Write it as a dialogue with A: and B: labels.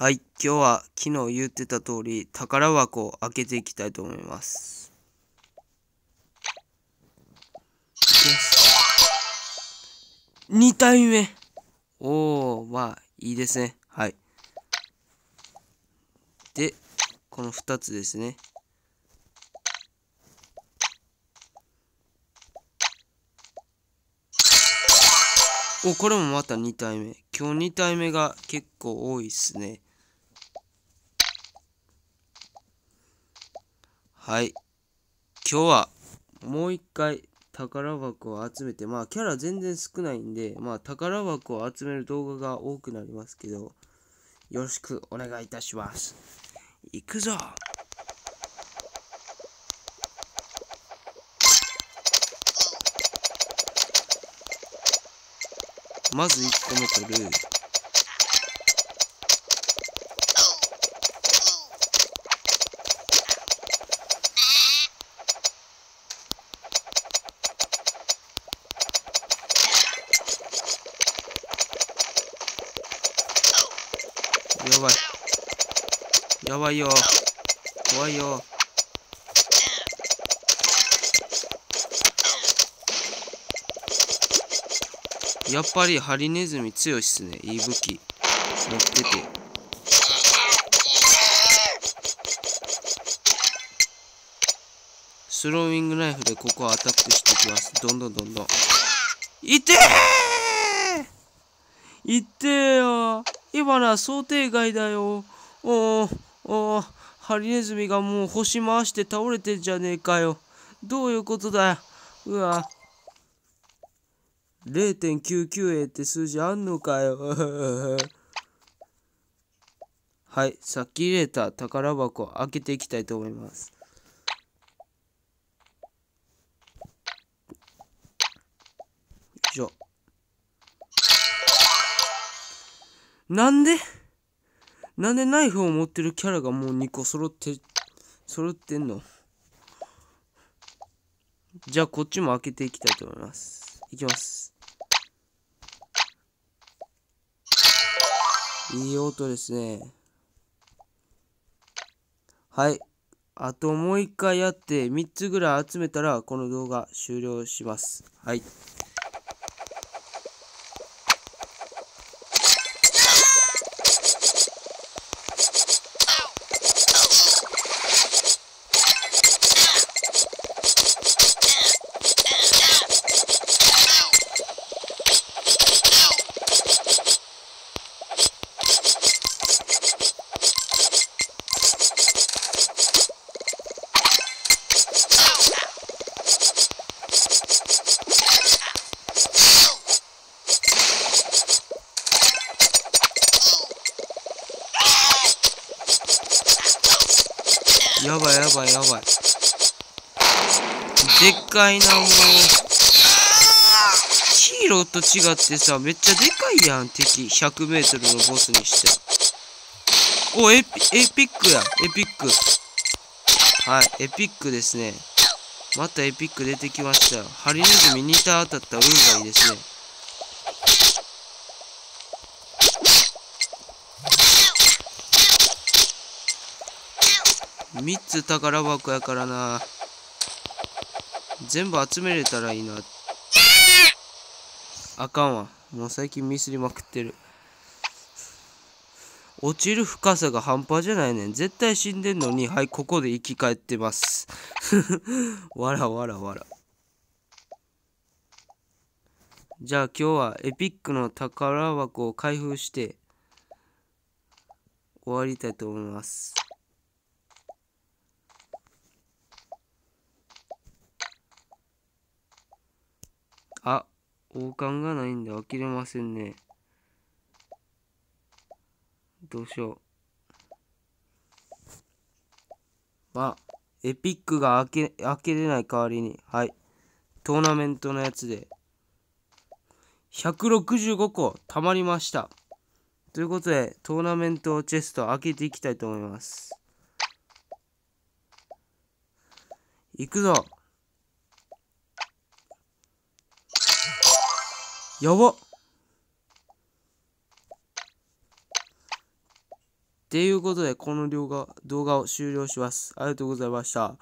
A: はい、今日は昨日言ってた通り宝箱を開けていきたいと思います。いきます。2体目おー、まあいいですね。はい。で、この2つですね。お、これもまた2体目。今日2体目が結構多いっすね。はい。今日はもう一回宝箱を集めて、まあキャラ全然少ないんで、まあ宝箱を集める動画が多くなりますけど、よろしくお願いいたします。いくぞまず1個目取る。やばい。やばいよ。怖いよ。やっぱりハリネズミ強いっすね。いい武器持ってて。スローウィングナイフでここをアタックしてきます。どんどんどんどん。いてーいってーよ今のは想定外だよ。おおハリネズミがもう星回して倒れてんじゃねえかよ。どういうことだ？よ。うわ。0.99A って数字あんのかよ。はい、さっき入れた宝箱開けていきたいと思います。よいしょなんで？なんでナイフを持ってるキャラがもう2個揃って、揃ってんの？じゃあこっちも開けていきたいと思います。いきます。いい音ですね。はい。あともう一回やって3つぐらい集めたらこの動画終了します。はい。やばいやばいやばい。でっかいな、もう。ヒーローと違ってさ、めっちゃでかいやん、敵。100メートルのボスにして。お、エピ、エピックや。エピック。はい、エピックですね。またエピック出てきましたよ。ハリネズミ似た当たった運がいいですね。3つ宝箱やからな。全部集めれたらいいな。あかんわ。もう最近ミスりまくってる。落ちる深さが半端じゃないねん。絶対死んでんのにはいここで生き返ってます。わらわらわらじゃあ今日はエピックの宝箱を開封して終わりたいと思いますあ、王冠がないんで開けれませんね。どうしよう。まあ、エピックが開け、開けれない代わりに、はい。トーナメントのやつで、165個貯まりました。ということで、トーナメントチェスト開けていきたいと思います。いくぞやばっていうことで、この動画動画を終了します。ありがとうございました。